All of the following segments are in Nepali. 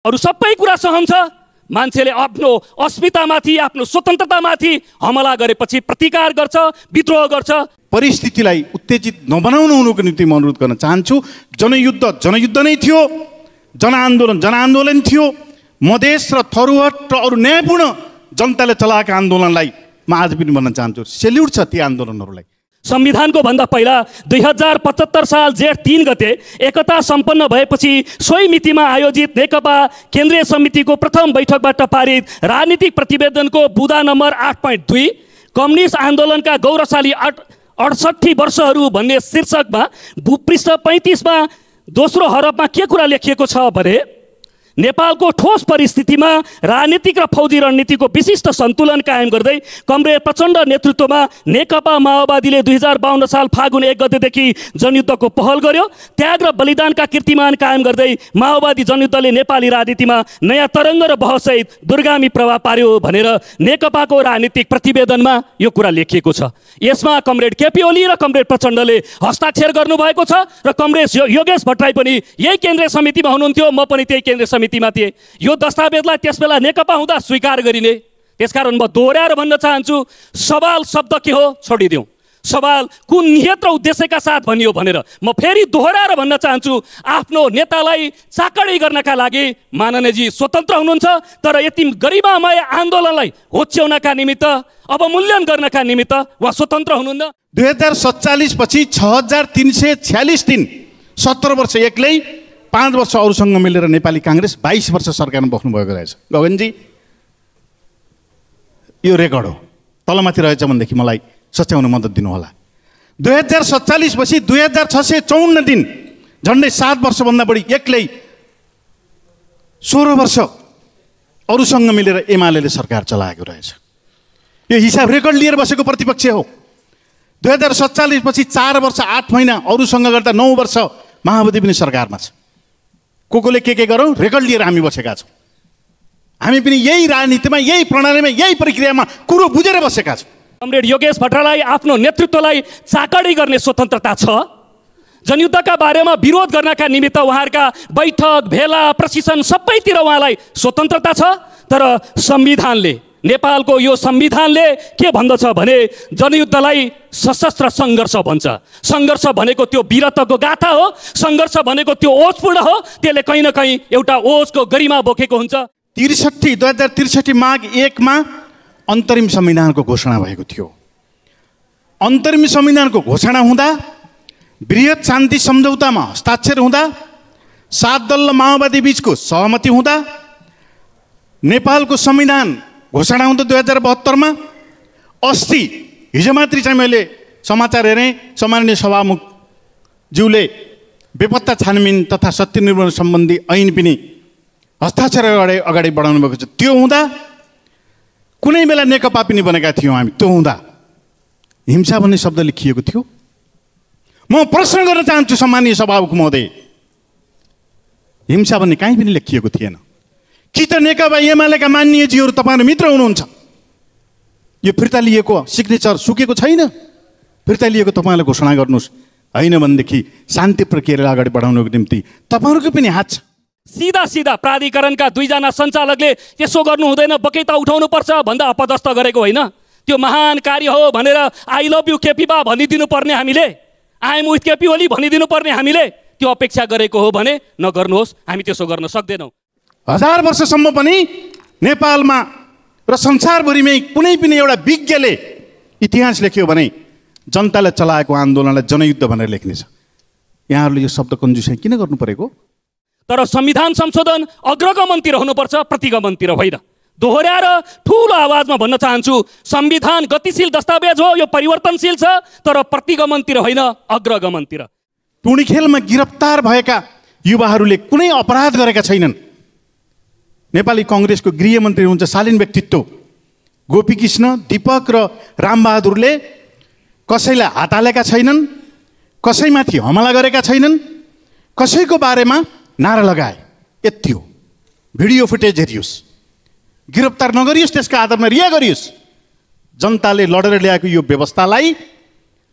अरू सबै कुरा सहन्छ मान्छेले आफ्नो अस्मितामाथि आफ्नो स्वतन्त्रतामाथि हमला गरेपछि प्रतिकार गर्छ विद्रोह गर्छ। परिस्थितिलाई उत्तेजित नबनाउनु हुनुको निम्ति म अनुरोध गर्न चाहन्छु। जनयुद्ध जनयुद्ध नै थियो। जनआन्दोलन जनआन्दोलन थियो। मधेस र थरुहट र अरू न्यायपूर्ण जनताले चलाएका आन्दोलनलाई म आज पनि भन्न चाहन्छु। सेल्युट छ ती आन्दोलनहरूलाई। संविधानको भन्दा पहिला दुई हजार पचहत्तर साल जेठ तिन गते एकता सम्पन्न भएपछि सोही मितिमा आयोजित नेकपा केन्द्रीय समितिको प्रथम बैठकबाट पारित राजनीतिक प्रतिवेदनको बुदा नम्बर आठ पोइन्ट दुई कम्युनिस्ट आन्दोलनका गौरवशाली आठ अडसट्ठी वर्षहरू भन्ने शीर्षकमा भूपृष्ठ पैँतिसमा दोस्रो हरफमा के कुरा लेखिएको छ भने नेपालको ठोस परिस्थितिमा राजनीतिक र फौजी रणनीतिको विशिष्ट सन्तुलन कायम गर्दै कमरेड प्रचण्ड नेतृत्वमा नेकपा माओवादीले दुई हजार बाहन्न साल फागुन एक गतेदेखि जनयुद्धको पहल गर्यो। त्याग र बलिदानका कीर्तिमान कायम गर्दै माओवादी जनयुद्धले नेपाली राजनीतिमा नयाँ तरङ्ग र बहसहित दुर्गामी प्रभाव पार्यो भनेर नेकपाको राजनीतिक प्रतिवेदनमा यो कुरा लेखिएको छ। यसमा कमरेड केपी ओली र कमरेड प्रचण्डले हस्ताक्षर गर्नुभएको छ र कमरेड योगेश भट्टराई पनि यही केन्द्रीय समितिमा हुनुहुन्थ्यो म पनि त्यही केन्द्रीय समितिमा थिएँ यो दस्तावेजलाई त्यसबेला नेकपा हुँदा स्वीकार गरिने। त्यसकारण म दोहोऱ्याएर भन्न चाहन्छु सवाल शब्द के हो छोडिदिउँ। सवाल कुन नियत र उद्देश्यका साथ भनियो भनेर म फेरि दोहोऱ्याएर भन्न चाहन्छु आफ्नो नेतालाई चाकडी गर्नका लागि माननीयजी स्वतन्त्र हुनुहुन्छ तर यति गरिमामय आन्दोलनलाई होच्याउनका निमित्त अवमूल्यन गर्नका निमित्त उहाँ स्वतन्त्र हुनुहुन्न। दुई हजार सत्तालिस पछि छ हजार तिन सय छ्यालिस दिन सत्र वर्ष एक्लै पाँच वर्ष अरूसँग मिलेर नेपाली काङ्ग्रेस बाइस वर्ष सरकारमा बस्नुभएको रहेछ। गगनजी यो रेकर्ड हो। तलमाथि रहेछ भनेदेखि मलाई सच्याउन मद्दत दिनुहोला। दुई हजार सत्तालिसपछि दुई हजार छ सय चौन्न दिन झन्डै सात वर्षभन्दा बढी एक्लै सोह्र वर्ष अरूसँग मिलेर एमाले सरकार चलाएको रहेछ। यो हिसाब रेकर्ड लिएर बसेको प्रतिपक्ष हो। दुई हजार सत्तालिसपछि चार वर्ष आठ महिना अरूसँग गर्दा नौ वर्ष माओवादी पनि सरकारमा छ। को कोले के के गरौँ? रेकर्ड लिएर हामी बसेका छौँ। हामी पनि यही राजनीतिमा यही प्रणालीमा यही प्रक्रियामा कुरो बुझेर बसेका छौँ। कमरेड योगेश भट्टराईलाई आफ्नो नेतृत्वलाई चाकडी गर्ने स्वतन्त्रता छ। जनयुद्धका बारेमा विरोध गर्नका निमित्त उहाँहरूका बैठक भेला प्रशिक्षण सबैतिर उहाँलाई स्वतन्त्रता छ। तर संविधानले नेपालको यो संविधानले के भन्दछ भने जनयुद्धलाई सशस्त्र सङ्घर्ष भन्छ। सङ्घर्ष भनेको त्यो वीरत्वको गाथा हो। सङ्घर्ष भनेको त्यो ओजपूर्ण हो। त्यसले कहीँ न कहीँ एउटा ओजको गरिमा बोकेको हुन्छ। त्रिसठी दुई हजार त्रिसठी माघ एकमा अन्तरिम संविधानको घोषणा भएको थियो। अन्तरिम संविधानको घोषणा हुँदा वृहत शान्ति सम्झौतामा हस्ताक्षर हुँदा सात दल र माओवादी बिचको सहमति हुँदा नेपालको संविधान घोषणा हुँदा दुई हजार बहत्तरमा? अस्ति। हिजो मात्रै चाहिँ मैले समाचार हेरेँ सम्माननीय सभामुख ज्यूले बेपत्ता छानबिन तथा सत्य निर्माण सम्बन्धी ऐन पनि हस्ताक्षर अगाडि अगाडि बढाउनु भएको छ। त्यो हुँदा कुनै बेला नेकपा पनि बनेका थियौँ हामी। त्यो हुँदा हिंसा भन्ने शब्द लेखिएको थियो। म प्रश्न गर्न चाहन्छु सम्मानीय सभामुख महोदय। हिंसा भन्ने काहीँ पनि लेखिएको थिएन। कि त नेकपा एमालेका मान्यजीहरू तपाईँहरू मित्र हुनुहुन्छ। यो फिर्ता लिएको सिग्नेचर सुकेको छैन। फिर्ता लिएको तपाईँहरूले घोषणा गर्नुहोस्। होइन भनेदेखि शान्ति प्रक्रियालाई अगाडि बढाउनको निम्ति तपाईँहरूको पनि हात छ। सिधा सिधा प्राधिकरणका दुईजना सञ्चालकले त्यसो गर्नु हुँदैन बकैता उठाउनु पर्छ भन्दा अपदस्थ गरेको होइन। त्यो महान कार्य हो भनेर आई लभ यु केपी बा भनिदिनु पर्ने हामीले। आइएम विथ केपी ओली भनिदिनु पर्ने हामीले। त्यो अपेक्षा गरेको हो भने नगर्नुहोस्। हामी त्यसो गर्न सक्दैनौँ। हजार वर्षसम्म पनि नेपालमा र संसारभरिमै कुनै पनि एउटा विज्ञले इतिहास लेख्यो भने जनताले चलाएको आन्दोलनलाई जनयुद्ध भनेर लेख्नेछ। यहाँहरूले यो शब्द कन्जुसाइ किन गर्नु परेको? तर संविधान संशोधन अग्रगमनतिर हुनुपर्छ प्रतिगमनतिर होइन। दोहोऱ्याएर ठुलो आवाजमा भन्न चाहन्छु संविधान गतिशील दस्तावेज हो यो परिवर्तनशील छ तर प्रतिगमनतिर होइन अग्रगमनतिर। टुणी खेलमा गिरफ्तार भएका युवाहरूले कुनै अपराध गरेका छैनन्। नेपाली कङ्ग्रेसको गृहमन्त्री हुन्छ शालीन व्यक्तित्व। गोपीकृष्ण दीपक र रामबहादुरले कसैलाई हात हालेका छैनन् कसैमाथि हमला गरेका छैनन् कसैको बारेमा नारा लगाए। यति हो। भिडियो फुटेज हेरियोस्। गिरफ्तार नगरियोस् त्यसको आधारमा रिहा गरियोस्। जनताले लडेर ल्याएको यो व्यवस्थालाई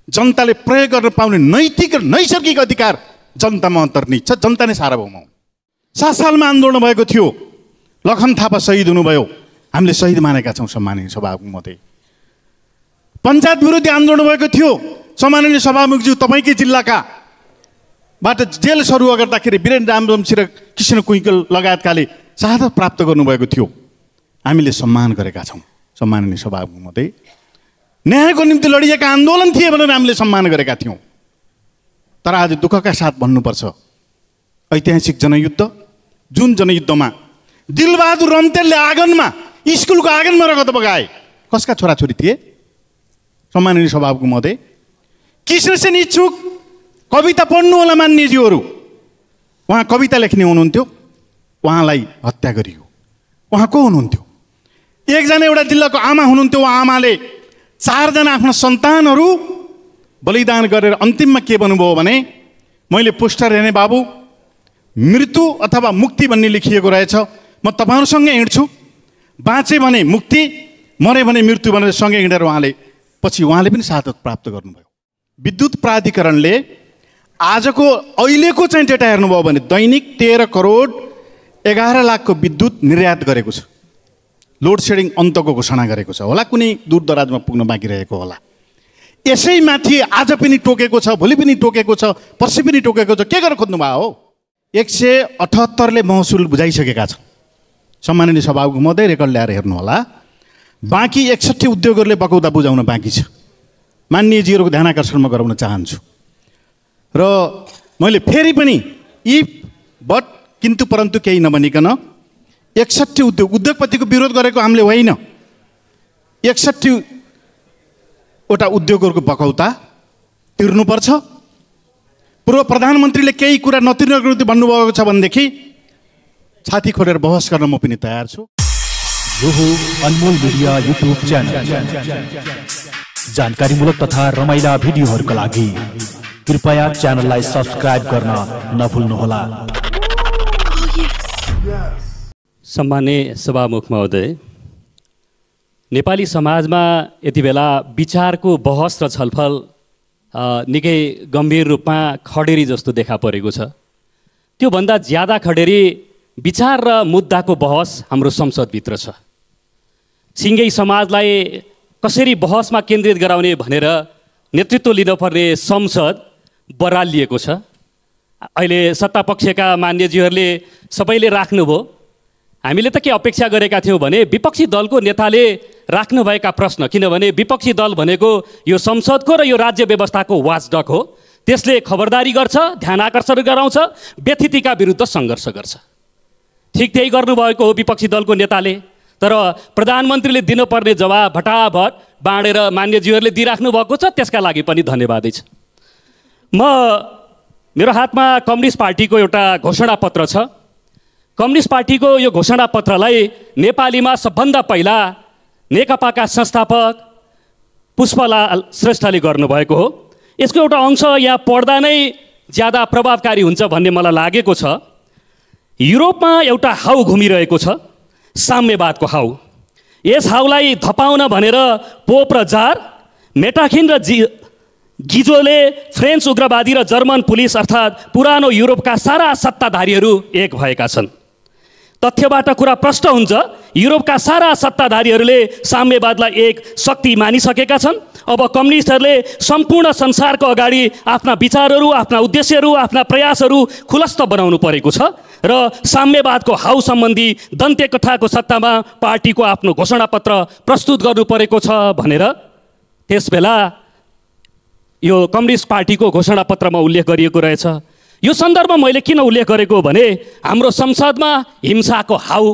जनताले प्रयोग गर्न पाउने नैतिक र नैसर्गिक अधिकार जनतामा अन्तर्निहित छ। जनता नै सार्वभौम सात सालमा आन्दोलन भएको थियो। लखन थापा शहीद हुनुभयो। हामीले शहीद मानेका छौँ सम्माननीय सभामुखमध्ये। पञ्चायत विरोधी आन्दोलन भएको थियो। सम्माननीय सभामुखज्यू तपाईँकै जिल्लाका बाट जेल सरुवा गर्दाखेरि वीरेन्द्र रामवंशी र कृष्ण कुइकल लगायतकाले शहादत प्राप्त गर्नुभएको थियो। हामीले सम्मान गरेका छौँ सम्माननीय सभामुखमध्ये। न्यायको निम्ति लडिएका आन्दोलन थिए भनेर हामीले सम्मान गरेका थियौँ। तर आज दुःखका साथ भन्नुपर्छ। ऐतिहासिक जनयुद्ध जुन जनयुद्धमा दिलबहादुर रम्तेलले आँगनमा स्कुलको आँगनमा रगत बगाए। कसका छोराछोरी थिए? सम्माननीय सभाको मध्य कृष्णसेन इच्छुक कविता पढ्नु होला मान्यज्यूहरू। उहाँ कविता लेख्ने हुनुहुन्थ्यो। उहाँलाई हत्या गरियो। उहाँ को हुनुहुन्थ्यो? एकजना एउटा जिल्लाको आमा हुनुहुन्थ्यो। उहाँ आमाले चारजना आफ्ना सन्तानहरू बलिदान गरेर अन्तिममा के भन्नुभयो भने मैले पोस्टर हेर्ने बाबु मृत्यु अथवा मुक्ति भन्ने लेखिएको रहेछ। म तपाईँहरूसँगै हिँड्छु। बाँचे भने मुक्ति मरे भने मृत्यु भनेर सँगै हिँडेर उहाँले पछि उहाँले पनि साधक प्राप्त गर्नुभयो। विद्युत प्राधिकरणले आजको अहिलेको चाहिँ डेटा हेर्नुभयो भने दैनिक तेह्र करोड एघार लाखको विद्युत निर्यात गरेको छ। लोड सेडिङ अन्तको घोषणा गरेको छ। होला कुनै दूर दराजमा पुग्न बाँकी रहेको होला। यसैमाथि आज पनि टोकेको छ भोलि पनि टोकेको छ पर्सि पनि टोकेको छ। के गरेर खोज्नुभयो हो? एक सय अठहत्तरले महसुल बुझाइसकेका छन्। सम्माननीय सभाको मधै रेकर्ड ल्याएर हेर्नुहोला बाँकी एकसट्ठी उद्योगहरूले बकौता बुझाउन बाँकी छ। मान्यजीहरूको ध्यान आकर्षण म गराउन चाहन्छु। र मैले फेरि पनि इफ बट किन्तु परन्तु केही नभनिकन एकसट्ठी उद्योग उद्योगपतिको विरोध गरेको हामीले होइन। एकसट्ठीवटा उद्योगहरूको बकौता तिर्नुपर्छ। पूर्व प्रधानमन्त्रीले केही कुरा नतिर्नको निम्ति भन्नुभएको छ भनेदेखि छाती खोलेर बहस गर्न म पनि तयार छु। यो हो अनमोल मिडिया युट्युब च्यानल। जानकारीमूलक तथा रमाइला भिडियोहरूका लागि कृपया च्यानललाई सब्सक्राइब गर्न नभुल्नुहोला। सम्मान्य सभामुख महोदय नेपाली समाजमा यति बेला विचारको बहस र छलफल निकै गम्भीर रूपमा खडेरी जस्तो देखा परेको छ। त्योभन्दा ज्यादा खडेरी विचार र मुद्दाको बहस हाम्रो संसदभित्र छ। सिङ्गै समाजलाई कसरी बहसमा केन्द्रित गराउने भनेर नेतृत्व लिनुपर्ने संसद बरालिएको छ। अहिले सत्तापक्षका मान्यजीहरूले सबैले राख्नुभयो। हामीले त के अपेक्षा गरेका थियौँ भने विपक्षी दलको नेताले राख्नुभएका प्रश्न किनभने विपक्षी दल भनेको यो संसदको र यो राज्य व्यवस्थाको वाचडक हो। त्यसले खबरदारी गर्छ ध्यान आकर्षण गराउँछ व्यथितिका विरुद्ध सङ्घर्ष गर्छ। ठिक त्यही गर्नुभएको हो विपक्षी दलको नेताले। तर प्रधानमन्त्रीले दिनुपर्ने जवाब भटाभट बाँडेर मान्यजीहरूले दिइराख्नु भएको छ त्यसका लागि पनि धन्यवादै छ। म मेरो हातमा कम्युनिस्ट पार्टीको एउटा घोषणापत्र छ। कम्युनिस्ट पार्टीको यो घोषणापत्रलाई नेपालीमा सबभन्दा पहिला नेकपाका संस्थापक पुष्पलाल श्रेष्ठले गर्नुभएको हो। यसको एउटा अंश यहाँ पढ्दा नै ज्यादा प्रभावकारी हुन्छ भन्ने मलाई लागेको छ। युरोपमा एउटा हाउ घुमिरहेको छ साम्यवादको हाउ। यस हाउलाई धपाउन भनेर पोप र जार मेटाखिन र जी गिजोले फ्रेन्च उग्रवादी र जर्मन पुलिस अर्थात् पुरानो युरोपका सारा सत्ताधारीहरू एक भएका छन्। तथ्यबाट कुरा प्रष्ट हुन्छ युरोपका सारा सत्ताधारीहरूले साम्यवादलाई एक शक्ति मानिसकेका छन् अब कम्युनिस्टहरूले सम्पूर्ण संसारको अगाडि आफ्ना विचारहरू आफ्ना उद्देश्यहरू आफ्ना प्रयासहरू खुलस्त बनाउनु परेको छ र साम्यवादको हाउ सम्बन्धी दन्त्य कथाको सत्तामा पार्टीको आफ्नो घोषणापत्र प्रस्तुत गर्नु परेको छ भनेर त्यसबेला यो कम्युनिस्ट पार्टीको घोषणापत्रमा उल्लेख गरिएको रहेछ। यो सन्दर्भमा मैले किन उल्लेख गरेको भने हाम्रो संसदमा हिंसाको हाउ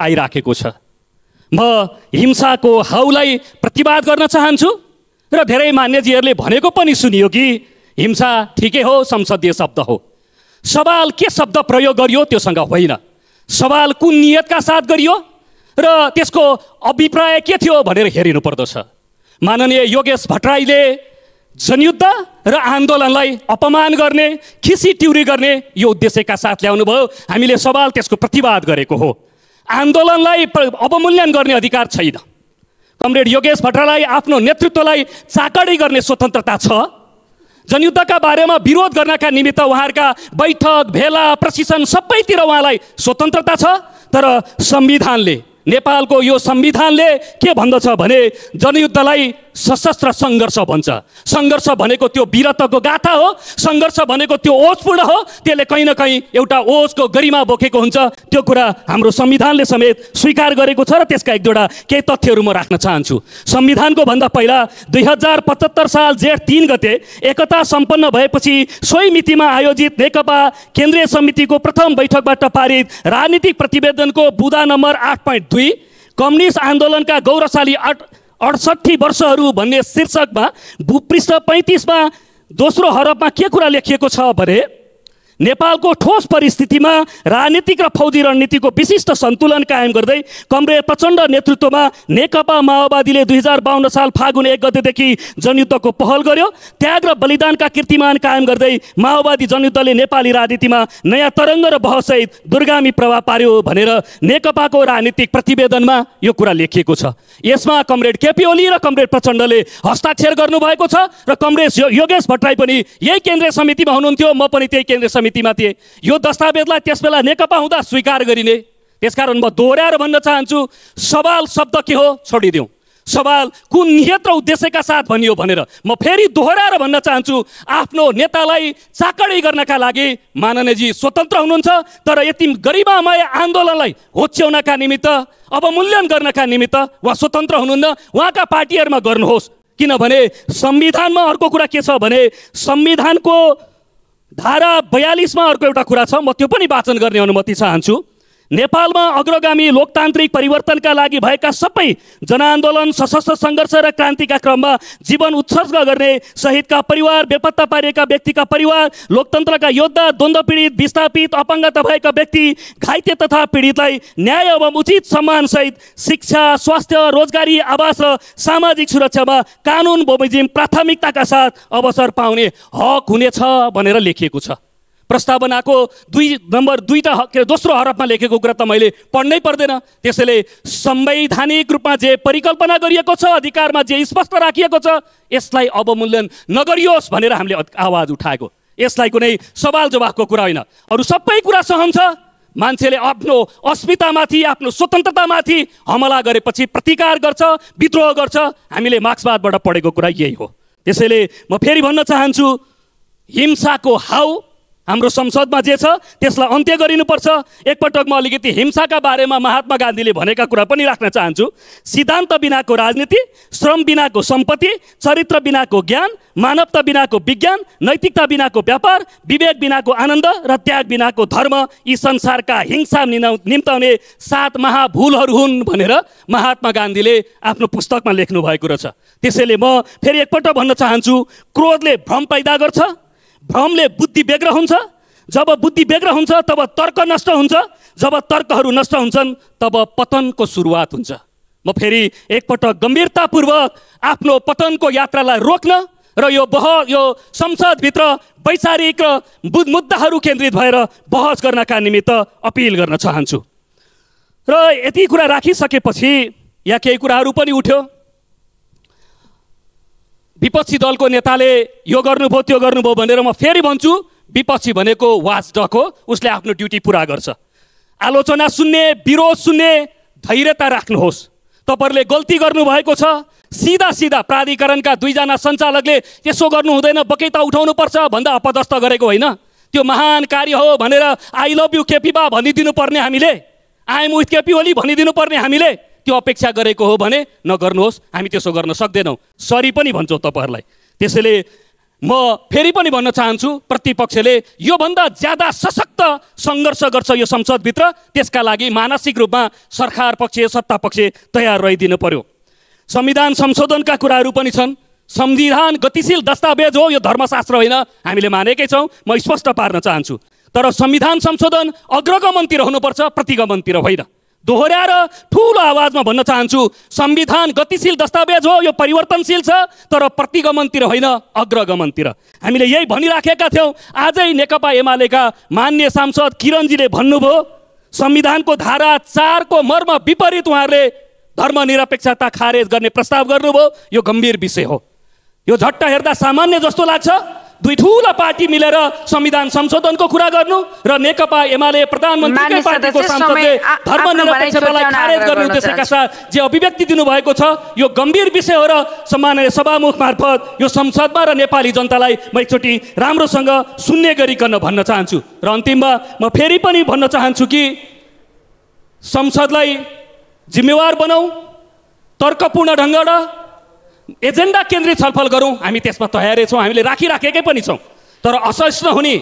आइराखेको छ। म हिंसाको हाउलाई प्रतिवाद गर्न चाहन्छु। र धेरै मान्यजीहरूले भनेको पनि सुनियो कि हिंसा ठिकै हो संसदीय शब्द हो। सवाल के शब्द प्रयोग गरियो त्योसँग होइन। सवाल कुन नियतका साथ गरियो र त्यसको अभिप्राय के थियो भनेर हेरिनु पर्दछ। माननीय योगेश भट्टराईले जनयुद्ध र आन्दोलनलाई अपमान गर्ने खिसी ट्युरी गर्ने यो उद्देश्यका साथ ल्याउनु भयो हामीले सवाल त्यसको प्रतिवाद गरेको हो। आन्दोलनलाई अवमूल्यन गर्ने अधिकार छैन। कमरेड योगेश भट्टराईलाई आफ्नो नेतृत्वलाई चाकडी गर्ने स्वतन्त्रता छ। जनयुद्धका बारेमा विरोध गर्नका निमित्त उहाँहरूका बैठक भेला प्रशिक्षण सबैतिर उहाँलाई स्वतन्त्रता छ। तर संविधानले नेपालको यो संविधानले के भन्दछ भने जनयुद्धलाई सशस्त्र सङ्घर्ष भन्छ। सङ्घर्ष भनेको त्यो वीरत्वको गाथा हो। सङ्घर्ष भनेको त्यो ओजपूर्ण हो। त्यसले कहीँ न कहीँ एउटा ओजको गरिमा बोकेको हुन्छ। त्यो कुरा हाम्रो संविधानले समेत स्वीकार गरेको छ र त्यसका एक दुईवटा केही तथ्यहरू म राख्न चाहन्छु। संविधानको भन्दा पहिला दुई हजार पचहत्तर साल जेठ तिन गते एकता सम्पन्न भएपछि सोही मितिमा आयोजित नेकपा केन्द्रीय समितिको प्रथम बैठकबाट पारित राजनीतिक प्रतिवेदनको बुधा नम्बर आठ पोइन्ट दुई कम्युनिस्ट आन्दोलनका गौरवशाली आठ अडसट्ठी वर्षहरू भन्ने शीर्षकमा भूपृष्ठ पैँतिसमा दोस्रो हरफमा के कुरा लेखिएको छ भने नेपालको ठोस परिस्थितिमा राजनीतिक र फौजी रणनीतिको विशिष्ट सन्तुलन कायम गर्दै कमरेड प्रचण्ड नेतृत्वमा नेकपा माओवादीले दुई हजार बाहन्न साल फागुन एक गतेदेखि जनयुद्धको पहल गर्यो। त्याग र बलिदानका कीर्तिमान कायम गर्दै माओवादी जनयुद्धले नेपाली राजनीतिमा नयाँ तरङ्ग र बहसहित दुर्गामी प्रभाव पार्यो भनेर नेकपाको राजनीतिक प्रतिवेदनमा यो कुरा लेखिएको छ। यसमा कमरेड केपी ओली र कमरेड प्रचण्डले हस्ताक्षर गर्नुभएको छ र कमरेड योगेश भट्टराई पनि यही केन्द्रीय समितिमा हुनुहुन्थ्यो म पनि त्यही केन्द्रीय समितिमा थिएँ यो दस्तावेजलाई त्यसबेला नेकपा हुँदा स्वीकार गरिने। त्यसकारण म दोहोऱ्याएर भन्न चाहन्छु सवाल शब्द के हो छोडिदिउँ। सवाल कुन नियत र उद्देश्यका साथ भनियो भनेर म फेरि दोहोऱ्याएर भन्न चाहन्छु आफ्नो नेतालाई चाकडी गर्नका लागि माननीयजी स्वतन्त्र हुनुहुन्छ तर यति गरिमामय आन्दोलनलाई होच्याउनका निमित्त अवमूल्यन गर्नका निमित्त उहाँ स्वतन्त्र हुनुहुन्न उहाँका पार्टीहरूमा गर्नुहोस्। किनभने संविधानमा अर्को कुरा के छ भने संविधानको धारा बयालिसमा अर्को एउटा कुरा छ। म त्यो पनि वाचन गर्ने अनुमति चाहन्छु। नेपालमा अग्रगामी लोकतान्त्रिक परिवर्तनका लागि भएका सबै जनआन्दोलन सशस्त्र सङ्घर्ष र क्रान्तिका क्रममा जीवन उत्सर्ग गर्ने शहीदका परिवार बेपत्ता पारिएका व्यक्तिका परिवार लोकतन्त्रका योद्धा द्वन्द्व पीडित विस्थापित अपाङ्गता भएका व्यक्ति घाइते तथा पीडितलाई न्याय एवं उचित सम्मानसहित शिक्षा स्वास्थ्य रोजगारी आवास र सामाजिक सुरक्षामा कानुन बमोजिम प्राथमिकताका साथ अवसर पाउने हक हुनेछ भनेर लेखिएको छ। प्रस्तावनाको दुई नम्बर दुईवटा के दोस्रो हरफमा लेखेको कुरा त मैले पढ्नै पर्दैन। त्यसैले संवैधानिक रूपमा जे परिकल्पना गरिएको छ अधिकारमा जे स्पष्ट राखिएको छ यसलाई अवमूल्यन नगरियोस् भनेर हामीले आवाज उठाएको। यसलाई कुनै सवाल जवाफको कुरा होइन। अरू सबै कुरा सहन्छ मान्छेले आफ्नो अस्मितामाथि आफ्नो स्वतन्त्रतामाथि हमला गरेपछि प्रतिकार गर्छ विद्रोह गर्छ। हामीले मार्क्सवादबाट पढेको कुरा यही हो। त्यसैले म फेरि भन्न चाहन्छु हिंसाको हाउ हाम्रो संसदमा जे छ त्यसलाई अन्त्य गरिनुपर्छ। एकपटक म अलिकति हिंसाका बारेमा महात्मा गान्धीले भनेका कुरा पनि राख्न चाहन्छु। सिद्धान्त बिनाको राजनीति श्रम बिनाको सम्पत्ति चरित्र बिनाको ज्ञान मानवता बिनाको विज्ञान नैतिकता बिनाको व्यापार विवेक बिनाको आनन्द र त्याग बिनाको धर्म यी संसारका हिंसा निम्ताउने सात महाभूलहरू हुन् भनेर महात्मा गान्धीले आफ्नो पुस्तकमा लेख्नु भएको रहेछ। त्यसैले म फेरि एकपल्ट भन्न चाहन्छु क्रोधले भ्रम पैदा गर्छ भ्रमले बुद्धि बेग्र हुन्छ। जब बुद्धि बेग्र हुन्छ तब तर्क नष्ट हुन्छ। जब तर्कहरू नष्ट हुन्छन् तब पतनको सुरुवात हुन्छ। म फेरि एकपटक गम्भीरतापूर्वक आफ्नो पतनको यात्रालाई रोक्न र यो बह यो संसदभित्र वैचारिक र मुद्दाहरू केन्द्रित भएर बहस गर्नका निमित्त अपिल गर्न चाहन्छु। र यति कुरा राखिसकेपछि यहाँ केही कुराहरू पनि उठ्यो। विपक्षी दलको नेताले यो गर्नुभयो त्यो गर्नुभयो भनेर म फेरि भन्छु विपक्षी भनेको वाच डक हो उसले आफ्नो ड्युटी पुरा गर्छ। आलोचना सुन्ने विरोध सुन्ने धैर्यता राख्नुहोस्। तपाईँहरूले गल्ती गर्नुभएको छ सिधा सिधा प्राधिकरणका दुईजना सञ्चालकले यसो गर्नु हुँदैन बकैता उठाउनुपर्छ भन्दा अपदस्थ गरेको होइन। त्यो महान कार्य हो भनेर आई लभ यु केपी बा भनिदिनु पर्ने हामीले। आइएम विथ केपी ओली भनिदिनु पर्ने हामीले। त्यो अपेक्षा गरेको हो भने नगर्नुहोस् हामी त्यसो गर्न सक्दैनौँ। सरी पनि भन्छौँ तपाईँहरूलाई। त्यसैले म फेरि पनि भन्न चाहन्छु प्रतिपक्षले योभन्दा ज्यादा सशक्त सङ्घर्ष गर्छ यो संसदभित्र। त्यसका लागि मानसिक रूपमा सरकार पक्ष सत्ता पक्ष तयार रहिदिनु पर्यो। संविधान संशोधनका कुराहरू पनि छन्। संविधान गतिशील दस्तावेज हो यो धर्मशास्त्र होइन हामीले मानेकै छौँ म स्पष्ट पार्न चाहन्छु। तर संविधान संशोधन अग्रगमनतिर हुनुपर्छ प्रतिगमनतिर होइन। दोहोऱ्याएर ठुलो आवाजमा भन्न चाहन्छु संविधान गतिशील दस्तावेज हो यो परिवर्तनशील छ तर प्रतिगमनतिर होइन अग्रगमनतिर। हामीले यही भनिराखेका थियौँ। आजै नेकपा एमालेका मान्य सांसद किरणजीले भन्नुभयो संविधानको धारा चारको मर्म विपरीत उहाँहरूले धर्मनिरपेक्षता खारेज गर्ने प्रस्ताव गर्नुभयो। यो गम्भीर विषय हो। यो झट्ट हेर्दा सामान्य जस्तो लाग्छ। दुई ठुला पार्टी मिलेर संविधान संशोधनको कुरा गर्नु र नेकपा एमाले प्रधानमन्त्रीकै पार्टीको सांसदले धर्मनिरपेक्षतालाई खारेज गर्ने उद्देश्यका। साथ जे अभिव्यक्ति दिनुभएको छ यो गम्भीर विषय हो र सम्माननीय सभामुख मार्फत यो संसदमा र नेपाली जनतालाई म एकचोटि राम्रोसँग सुन्ने गरिकन भन्न चाहन्छु र अन्तिममा म फेरि पनि भन्न चाहन्छु कि संसदलाई जिम्मेवार बनाऊ तर्कपूर्ण ढङ्गबाट एजेन्डा केन्द्रित छलफल गरौँ। हामी त्यसमा तयारै छौँ हामीले राखिराखेकै पनि छौँ। तर असहिष्णु हुने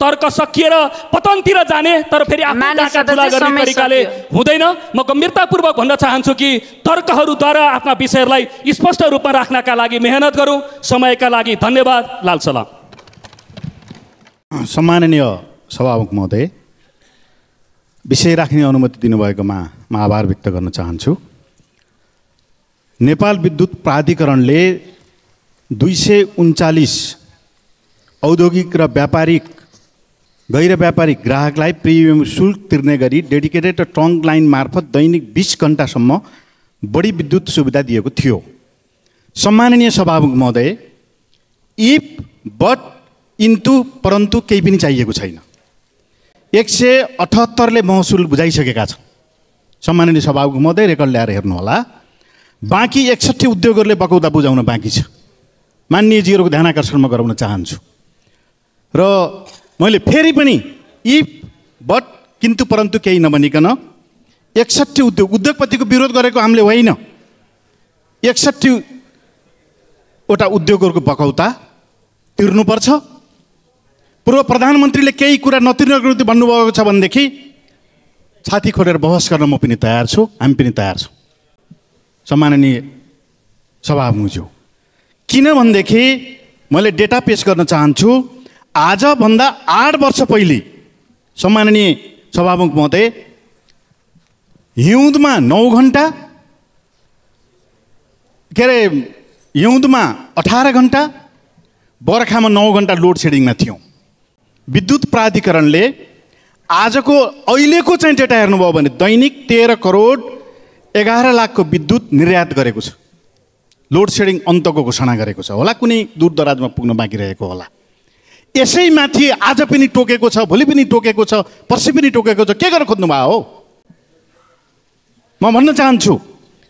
तर्क सकिएर पतनतिर जाने तर फेरि गर्ने तरिकाले। हुँदैन। म गम्भीरतापूर्वक भन्न चाहन्छु कि तर्कहरूद्वारा आफ्ना विषयहरूलाई स्पष्ट रूपमा राख्नका लागि मेहनत गरौँ। समयका लागि धन्यवाद लाल सलाम। सम्माननीय सभामुख महोदय विषय राख्ने अनुमति दिनुभएकोमा म आभार व्यक्त गर्न चाहन्छु। नेपाल विद्युत प्राधिकरणले दुई सय उन्चालिस औद्योगिक र व्यापारिक गैर व्यापारिक ग्राहकलाई प्रिमियम शुल्क तिर्ने गरी डेडिकेटेड ट्रङ्क लाइन मार्फत दैनिक बिस घन्टासम्म बढी विद्युत सुविधा दिएको थियो। सम्माननीय सभामुख महोदय इफ बट इन्टु परन्तु केही पनि चाहिएको छैन। एक सय अठहत्तरले महसुल बुझाइसकेका छन्। सम्माननीय सभामुख महोदय रेकर्ड ल्याएर हेर्नुहोला। बाँकी एकसट्ठी उद्योगहरूले बकौता बुझाउन बाँकी छ। मान्यजीहरूको ध्यान आकर्षण म गराउन चाहन्छु। र मैले फेरि पनि इफ बट किन्तु परन्तु केही नभनिकन एकसट्ठी उद्योग उद्योगपतिको विरोध गरेको हामीले होइन। एकसट्ठीवटा उद्योगहरूको बकौता तिर्नुपर्छ। पूर्व प्रधानमन्त्रीले केही कुरा नतिर्नको निम्ति भन्नुभएको छ भनेदेखि छाती खोलेर बहस गर्न म पनि तयार छु हामी पनि तयार छौँ। सम्माननीय सभामुज्यू किनभनेदेखि मैले डेटा पेस गर्न चाहन्छु आजभन्दा आठ वर्ष पहिले सम्माननीय सभामुख महोदय हिउँदमा नौ घन्टा के अरे हिउँदमा अठार घन्टा बर्खामा नौ घन्टा लोड सेडिङमा थियौँ। विद्युत प्राधिकरणले आजको अहिलेको चाहिँ डेटा हेर्नुभयो भने दैनिक तेह्र करोड एघार लाखको विद्युत निर्यात गरेको छ। लोड सेडिङ अन्तको घोषणा गरेको छ। होला कुनै दूर दराजमा पुग्न बाँकी रहेको होला। यसैमाथि आज पनि टोकेको छ भोलि पनि टोकेको छ पर्सि पनि टोकेको छ। के गर्न खोज्नुभयो हो? म भन्न चाहन्छु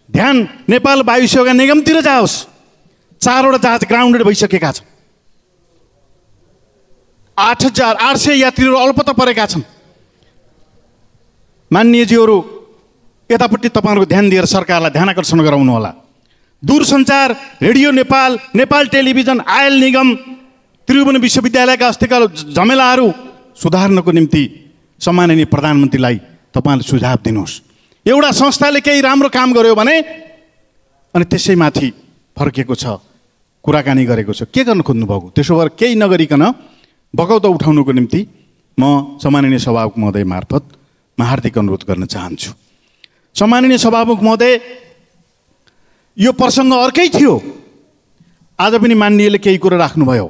ध्यान नेपाल वायु सेवा निगमतिर जाओस्। चारवटा जहाज ग्राउन्डेड भइसकेका छन्। आठ हजार आठ सय यात्रीहरू अल्पत परेका छन्। मान्यजीहरू यतापट्टि तपाईँहरूको ध्यान दिएर सरकारलाई ध्यान आकर्षण गराउनु होला। दूरसञ्चार radio Nepal Nepal television oil निगम त्रिभुवन विश्वविद्यालयका अस्तिका झमेलाहरू सुधार्नको निम्ति सम्माननीय प्रधानमन्त्रीलाई तपाईँले सुझाव दिनुहोस्। एउटा संस्थाले केही राम्रो काम गर्यो भने अनि त्यसैमाथि फर्केको छ कुराकानी गरेको छ। के गर्न खोज्नुभएको? त्यसो भएर केही नगरिकन बगौता उठाउनुको निम्ति म सम्माननीय सभामुख महोदय मार्फत म हार्दिक अनुरोध गर्न चाहन्छु। सम्माननीय सभामुख महोदय यो प्रसङ्ग अर्कै थियो। आज पनि मान्यले केही कुरो राख्नुभयो।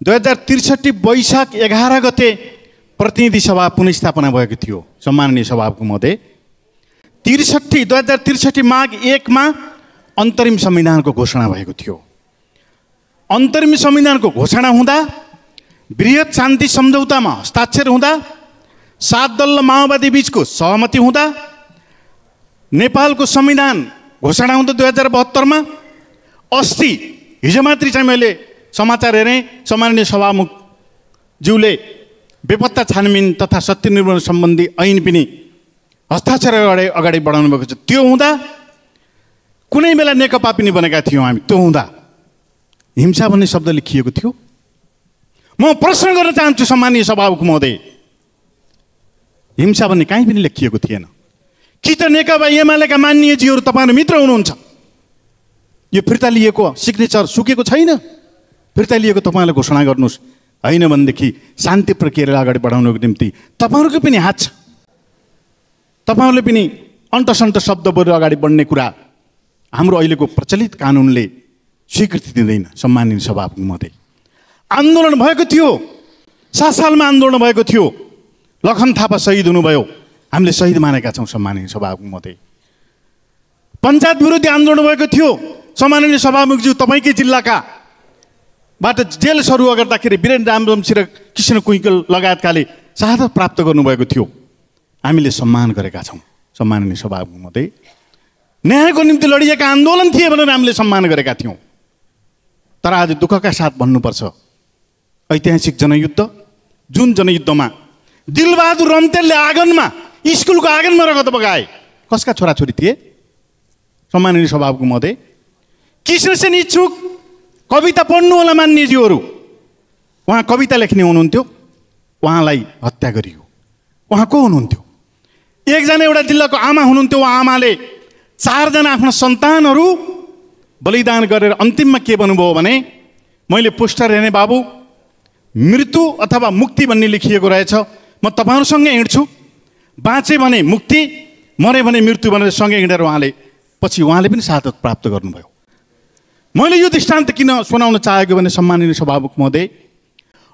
दुई हजार त्रिसठी वैशाख एघार गते प्रतिनिधि सभा पुनस्थापना भएको थियो सम्माननीय सभामुख महोदय। त्रिसठी दुई हजार त्रिसठी माघ एकमा अन्तरिम संविधानको घोषणा भएको थियो। अन्तरिम संविधानको घोषणा हुँदा वृहत शान्ति सम्झौतामा हस्ताक्षर हुँदा सात दल र माओवादी बिचको सहमति हुँदा नेपालको संविधान घोषणा हुँदा दुई हजार बहत्तरमा अस्ति हिजो मात्रै चाहिँ मैले समाचार हेरेँ सम्माननीय सभामुखज्यूले बेपत्ता छानबिन तथा सत्य निर्माण सम्बन्धी ऐन पनि हस्ताक्षर अगाडि अगाडि बढाउनु भएको छ। त्यो हुँदा कुनै बेला नेकपा पनि बनेका थियौँ हामी। त्यो हुँदा हिंसा भन्ने शब्द लेखिएको थियो। म प्रश्न गर्न चाहन्छु सम्मानीय सभामुख महोदय। हिंसा भन्ने काहीँ पनि लेखिएको थिएन। कि त नेकपा एमालेका मान्यजीहरू तपाईँहरू मित्र हुनुहुन्छ? यो फिर्ता लिएको सिग्नेचर सुकेको छैन? फिर्ता लिएको तपाईँले घोषणा गर्नुहोस्। होइन भनेदेखि शान्ति प्रक्रियालाई अगाडि बढाउनको निम्ति तपाईँहरूको पनि हात छ। तपाईँहरूले पनि शब्द बोलेर अगाडि बढ्ने कुरा हाम्रो अहिलेको प्रचलित कानुनले स्वीकृति दिँदैन सम्मानित सभामुख महोदय आन्दोलन भएको थियो। सात सालमा आन्दोलन भएको थियो। लखन थापा शहीद हुनुभयो। हामीले शहीद मानेका छौँ सम्माननीय सभामुख महोदय। पञ्चायत विरोधी आन्दोलन भएको थियो। सम्माननीय सभामुखज्यू तपाईँकै जिल्लाका बाट जेल सरुवा गर्दाखेरि वीरेन्द्र र कृष्ण कुइकल लगायतकाले शहादत प्राप्त गर्नुभएको थियो। हामीले सम्मान गरेका छौँ सम्माननीय सभामुख महोदय। न्यायको निम्ति लडिएका आन्दोलन थिए भनेर हामीले सम्मान गरेका थियौँ। तर आज दुःखका साथ भन्नुपर्छ। ऐतिहासिक जनयुद्ध जुन जनयुद्धमा दिलबहादुर रम्तेलले आँगनमा स्कुलको आँगनमा रगत बगाए कसका छोराछोरी थिए? सम्माननीय सभामुख महोदय। कृष्णसेन इच्छुक कविता पढ्नु होला मान्यज्यूहरू। उहाँ कविता लेख्ने हुनुहुन्थ्यो। उहाँलाई हत्या गरियो। उहाँ को हुनुहुन्थ्यो? एकजना एउटा जिल्लाको आमा हुनुहुन्थ्यो। उहाँ आमाले चारजना आफ्ना सन्तानहरू बलिदान गरेर अन्तिममा के भन्नुभयो भने मैले पोस्टर हेर्ने बाबु मृत्यु अथवा मुक्ति भन्ने लेखिएको रहेछ। म तपाईँहरूसँगै हिँड्छु। बाँचे भने मुक्ति मरे भने मृत्यु भनेर सँगै हिँडेर उहाँले पछि उहाँले पनि साधत प्राप्त गर्नुभयो। मैले यो दृष्टान्त किन सुनाउन चाहेको भने सम्माननीय सभामुख महोदय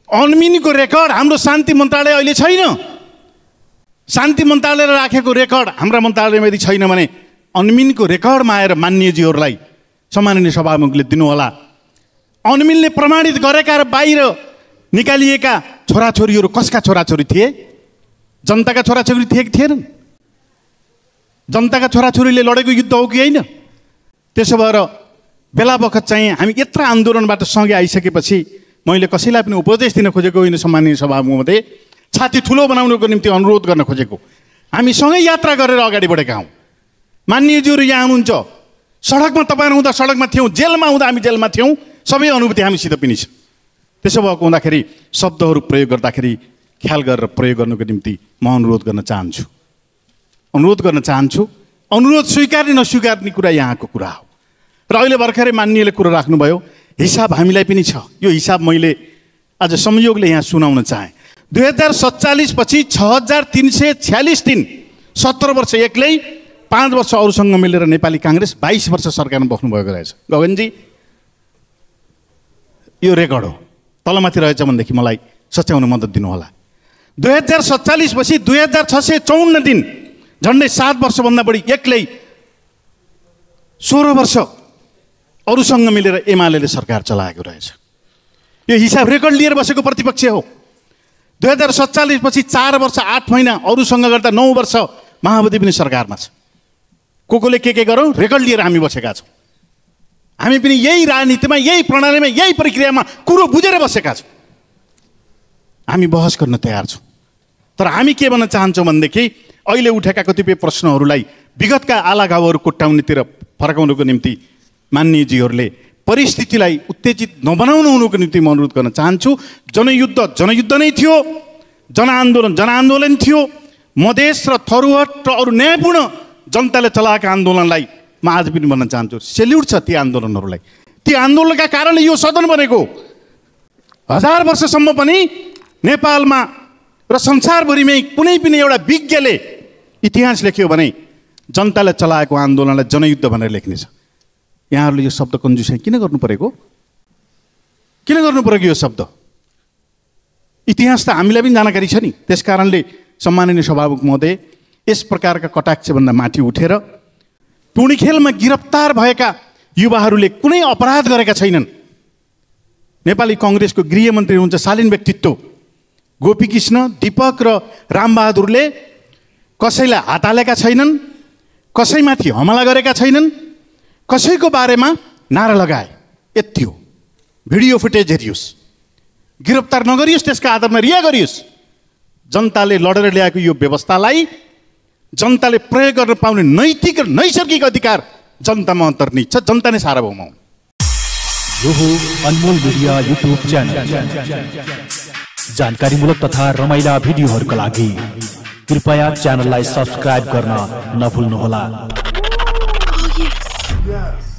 अनमिनको रेकर्ड हाम्रो शान्ति मन्त्रालय अहिले छैन। शान्ति मन्त्रालयले राखेको रेकर्ड हाम्रा मन्त्रालयमा यदि छैन भने अनमिनको रेकर्डमा आएर मान्यजीहरूलाई सम्माननीय सभामुखले दिनुहोला। अनमिनले प्रमाणित गरेका र बाहिर निकालिएका छोराछोरीहरू कसका छोराछोरी थिए? जनताका छोराछोरी थिए कि थिएनन्? जनताका छोराछोरीले लडेको युद्ध हो कि होइन? त्यसो भएर बेला बखत चाहिँ हामी यत्र आन्दोलनबाट सँगै आइसकेपछि मैले कसैलाई पनि उपदेश दिन खोजेको होइन सम्माननीय सभामुखमध्ये? छाती ठुलो बनाउनुको निम्ति अनुरोध गर्न खोजेको। हामी सँगै यात्रा गरेर अगाडि बढेका हौँ। मान्यज्यूहरू यहाँ हुनुहुन्छ। सडकमा तपाईँहरू हुँदा सडकमा थियौँ जेलमा हुँदा हामी जेलमा थियौँ। सबै अनुभूति हामीसित पनि छ। त्यसो भएको हुँदाखेरि शब्दहरू प्रयोग गर्दाखेरि ख्याल गरेर प्रयोग गर्नुको निम्ति म अनुरोध गर्न चाहन्छु। अनुरोध गर्न चाहन्छु। अनुरोध स्वीकार्ने नस्वीकार्ने कुरा यहाँको कुरा हो। र अहिले भर्खरै मान्यले कुरो राख्नुभयो हिसाब हामीलाई पनि छ। यो हिसाब मैले आज संयोगले यहाँ सुनाउन चाहेँ। दुई हजार सत्तालिसपछि छ हजार तिन सय छ्यालिस दिन सत्र वर्ष एक्लै पाँच वर्ष अरूसँग मिलेर नेपाली काङ्ग्रेस बाइस वर्ष सरकारमा बस्नुभएको रहेछ। गगनजी यो रेकर्ड हो। तलमाथि रहेछ भनेदेखि मलाई सच्याउन मद्दत दिनुहोला। दुई हजार सत्तालिसपछि दुई हजार छ सय चौन्न दिन झन्डै सात वर्षभन्दा बढी एक्लै सोह्र वर्ष अरूसँग मिलेर एमाले सरकार चलाएको रहेछ। यो हिसाब रेकर्ड लिएर बसेको प्रतिपक्ष हो। दुई हजार सत्तालिसपछि चार वर्ष आठ महिना अरूसँग गर्दा नौ वर्ष माओवादी पनि सरकारमा छ। को कोले के के गरौँ रेकर्ड लिएर हामी बसेका छौँ। हामी पनि यही राजनीतिमा यही प्रणालीमा यही प्रक्रियामा कुरो बुझेर बसेका छौँ। हामी बहस गर्न तयार छौँ। तर हामी के भन्न चाहन्छौँ भनेदेखि अहिले उठेका कतिपय प्रश्नहरूलाई विगतका आला घाउहरू कोट्याउनेतिर फर्काउनुको निम्ति मान्यजीहरूले परिस्थितिलाई उत्तेजित नबनाउनु हुनुको निम्ति म अनुरोध गर्न चाहन्छु। जनयुद्ध जनयुद्ध नै थियो जनआन्दोलन जनआन्दोलन थियो। मधेस र थरुहट र अरू न्यायपूर्ण जनताले चलाएका आन्दोलनलाई म आज पनि भन्न चाहन्छु। सेल्युट छ ती आन्दोलनहरूलाई। ती आन्दोलनका कारणले यो सदन बनेको। हजार वर्षसम्म पनि नेपालमा र संसारभरिमै कुनै पनि एउटा विज्ञले इतिहास लेख्यो भने जनताले चलाएको आन्दोलनलाई जनयुद्ध भनेर लेख्नेछ। यहाँहरूले यो शब्द कन्जुसाइ किन गर्नु परेको? किन गर्नु परेको यो शब्द? इतिहास त हामीलाई पनि जानकारी छ नि। त्यस कारणले सम्माननीय सभामुख महोदय यस प्रकारका कटाक्षभन्दा माथि उठेर टुणी खेलमा गिरफ्तार भएका युवाहरूले कुनै अपराध गरेका छैनन्। नेपाली कङ्ग्रेसको गृहमन्त्री हुन्छ शालीन व्यक्तित्व। गोपीकृष्ण दिपक र रामबहादुरले कसैलाई हात हालेका छैनन् कसैमाथि हमला गरेका छैनन् कसैको बारेमा नारा लगाए। यति हो। भिडियो फुटेज हेरियोस्। गिरफ्तार नगरियोस् त्यसका आधारमा रिया गरियोस्। जनताले लडेर ल्याएको यो व्यवस्थालाई जनताले प्रयोग गर्न पाउने नैतिक र नैसर्गिक अधिकार जनतामा अन्तर्निहित छ। जनता नै सार्वभौम हुन् यो हो अनमोल मिडिया युट्युब च्यानल। जानकारीमूलक तथा रमाइला भिडियोहरूका लागि कृपया च्यानललाई सब्सक्राइब गर्न नभुल्नुहोला। Yes.